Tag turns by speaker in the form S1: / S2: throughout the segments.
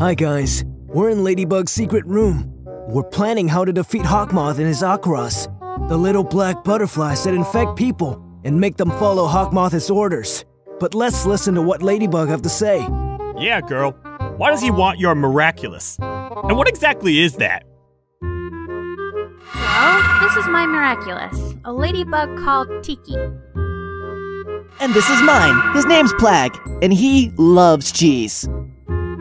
S1: Hi guys, we're in Ladybug's secret room. We're planning how to defeat Hawkmoth and his Akras, the little black butterflies that infect people and make them follow Hawkmoth's orders. But let's listen to what Ladybug have to say.
S2: Yeah, girl. Why does he want your miraculous? And what exactly is that?
S3: Well, this is my miraculous, a ladybug called Tikki.
S4: And this is mine. His name's Plagg, and he loves cheese.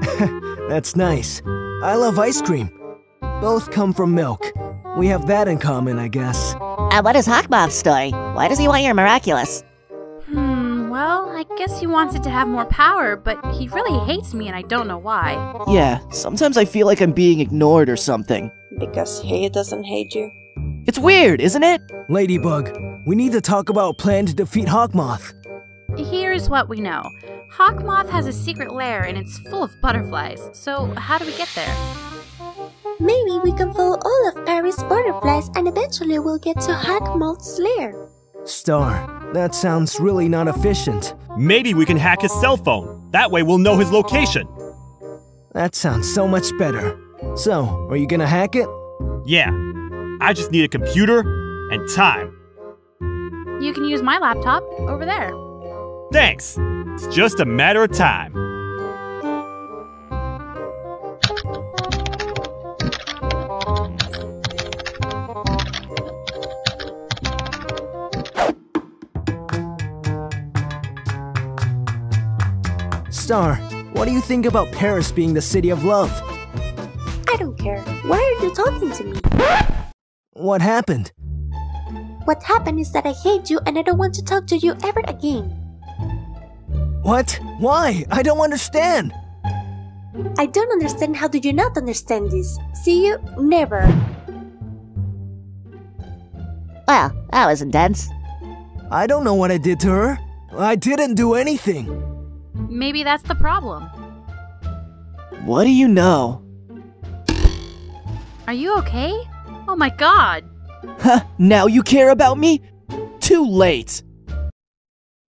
S1: That's nice. I love ice cream. Both come from milk. We have that in common, I guess.
S5: And what is Hawkmoth's story? Why does he want your miraculous?
S3: Hmm, well, I guess he wants it to have more power, but he really hates me and I don't know why.
S4: Yeah, sometimes I feel like I'm being ignored or something.
S6: Because he doesn't hate you.
S4: It's weird, isn't it?
S1: Ladybug, we need to talk about a plan to defeat Hawkmoth.
S3: Here's what we know Hawkmoth has a secret lair and it's full of butterflies. So, how do we get there?
S7: Maybe we can follow all of Paris' butterflies and eventually we'll get to Hawkmoth's lair.
S1: Star, that sounds really not efficient.
S2: Maybe we can hack his cell phone. That way we'll know his location.
S1: That sounds so much better. So, are you gonna hack it?
S2: Yeah. I just need a computer and time.
S3: You can use my laptop over there.
S2: Thanks. It's just a matter of time.
S1: Star, what do you think about Paris being the city of love?
S7: I don't care. Why are you talking to me?
S1: What happened?
S7: What happened is that I hate you and I don't want to talk to you ever again.
S1: What? Why? I don't understand.
S7: I don't understand how do you not understand this. See you never.
S5: Well, that was intense.
S1: I don't know what I did to her. I didn't do anything.
S3: Maybe that's the problem.
S4: What do you know?
S3: Are you okay? Oh my god.
S4: Huh, now you care about me? Too late.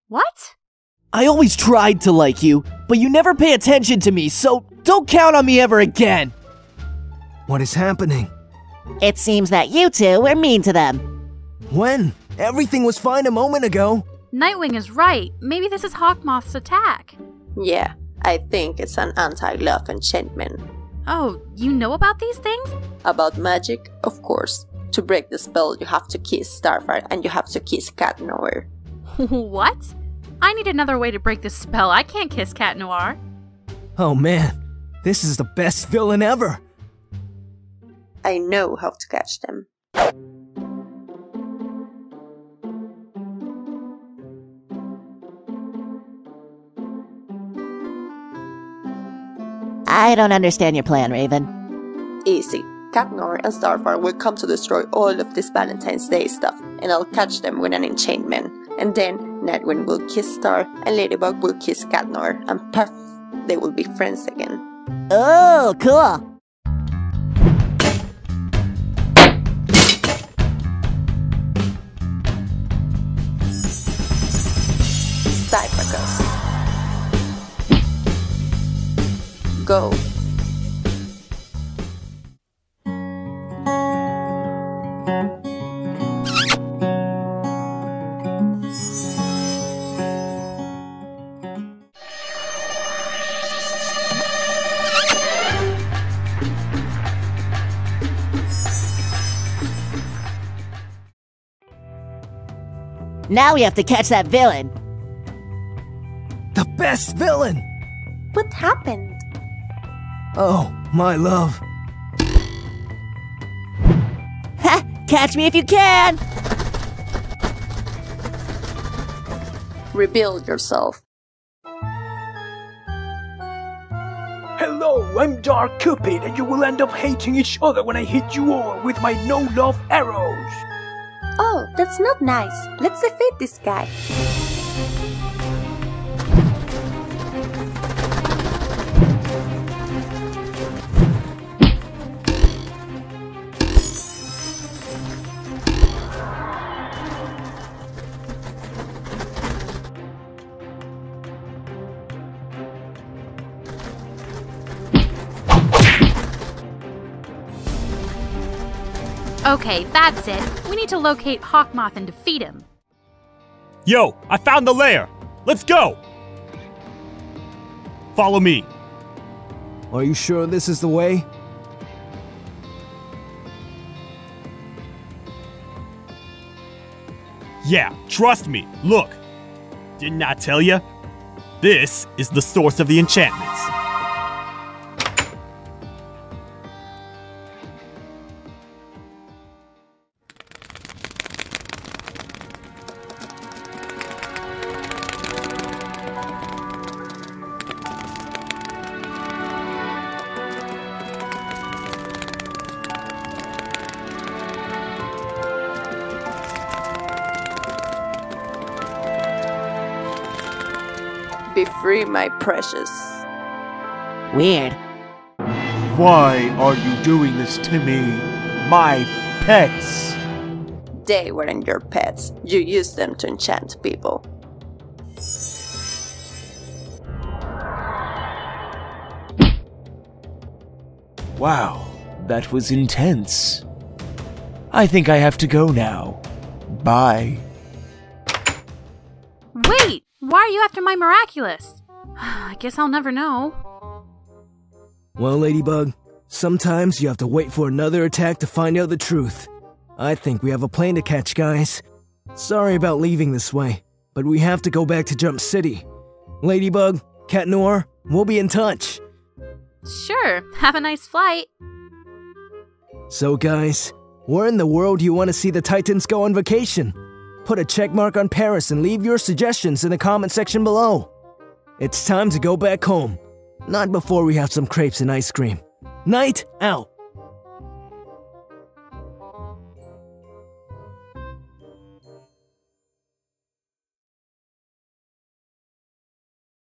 S3: What?
S4: I always tried to like you, but you never pay attention to me, so don't count on me ever again.
S1: What is happening?
S5: It seems that you two were mean to them.
S1: When? Everything was fine a moment ago.
S3: Nightwing is right. Maybe this is Hawkmoth's attack.
S6: Yeah, I think it's an anti-love enchantment.
S3: Oh, you know about these things?
S6: About magic, of course. To break the spell, you have to kiss Starfire and you have to kiss Cat Noir.
S3: what? I need another way to break this spell. I can't kiss Cat Noir.
S1: Oh man, this is the best villain ever.
S6: I know how to catch them.
S5: I don't understand your plan, Raven.
S6: Easy. Cat Noir and Starfire will come to destroy all of this Valentine's Day stuff, and I'll catch them with an enchantment. And then Nightwing will kiss Star, and Ladybug will kiss Cat Noir, and puff, they will be friends again.
S5: Oh, cool.
S6: Cypricus. Go.
S5: Now we have to catch that villain.
S1: The best villain!
S7: What happened?
S1: Oh, my love.
S5: Ha! Catch me if you can!
S6: Rebuild yourself.
S8: Hello, I'm Dark Cupid, and you will end up hating each other when I hit you all with my no love arrows.
S7: That's not nice. Let's defeat this guy.
S3: Okay, that's it. We need to locate Hawkmoth and defeat him.
S2: Yo, I found the lair. Let's go. Follow me.
S1: Are you sure this is the way?
S2: Yeah, trust me. Look. Didn't I tell you? This is the source of the enchantments.
S6: Be free, my precious.
S5: Weird.
S8: Why are you doing this to me? My pets!
S6: They weren't your pets. You used them to enchant people.
S8: Wow, that was intense. I think I have to go now. Bye.
S3: Why are you after my miraculous? I guess I'll never know.
S1: Well, Ladybug, sometimes you have to wait for another attack to find out the truth. I think we have a plane to catch, guys. Sorry about leaving this way, but we have to go back to Jump City. Ladybug, Cat Noir, we'll be in touch.
S3: Sure, have a nice flight.
S1: So, guys, where in the world do you want to see the Titans go on vacation? Put a check mark on Paris and leave your suggestions in the comment section below. It's time to go back home. Not before we have some crepes and ice cream. Night out!